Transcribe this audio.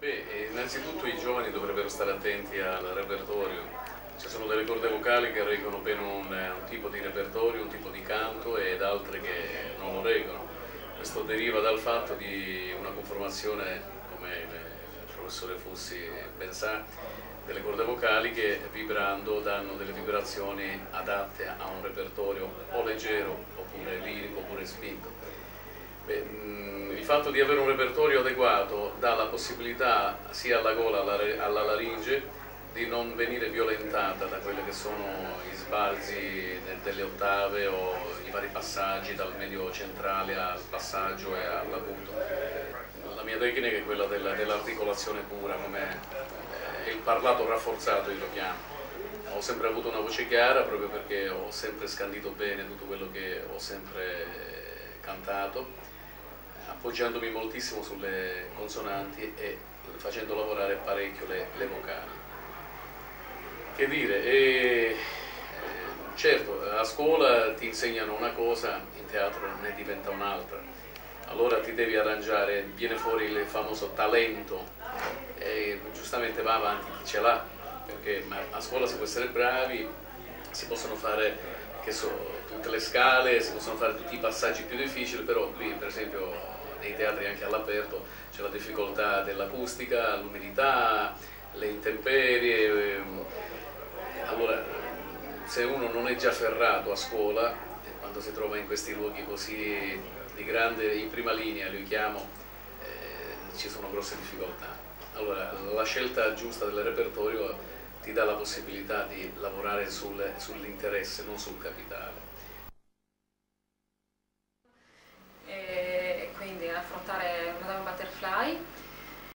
Beh, innanzitutto i giovani dovrebbero stare attenti al repertorio. Ci sono delle corde vocali che reggono bene un, un tipo di repertorio, un tipo di canto ed altre che non lo reggono. Questo deriva dal fatto di una conformazione, come il professore Fussi ben sa, delle corde vocali che vibrando danno delle vibrazioni adatte a un repertorio o leggero oppure lirico oppure spinto. Beh, il fatto di avere un repertorio adeguato dà la possibilità sia alla gola alla, laringe di non venire violentata da quelli che sono i sbalzi delle ottave o i vari passaggi dal medio centrale al passaggio e all'acuto. La mia tecnica è quella dell'articolazione pura, come il parlato rafforzato io lo chiamo. Ho sempre avuto una voce chiara proprio perché ho sempre scandito bene tutto quello che ho sempre cantato appoggiandomi moltissimo sulle consonanti e facendo lavorare parecchio le, le vocali. Che dire, e, eh, certo, a scuola ti insegnano una cosa, in teatro ne diventa un'altra, allora ti devi arrangiare, viene fuori il famoso talento e giustamente va avanti chi ce l'ha, perché a scuola si può essere bravi, si possono fare che so, tutte le scale, si possono fare tutti i passaggi più difficili, però qui per esempio nei teatri anche all'aperto c'è la difficoltà dell'acustica, l'umidità, le intemperie. Ehm, allora, se uno non è già ferrato a scuola, quando si trova in questi luoghi così di grande, in prima linea, li chiamo, eh, ci sono grosse difficoltà. Allora, la scelta giusta del repertorio ti dà la possibilità di lavorare sul, sull'interesse, non sul capitale. affrontare Madame Butterfly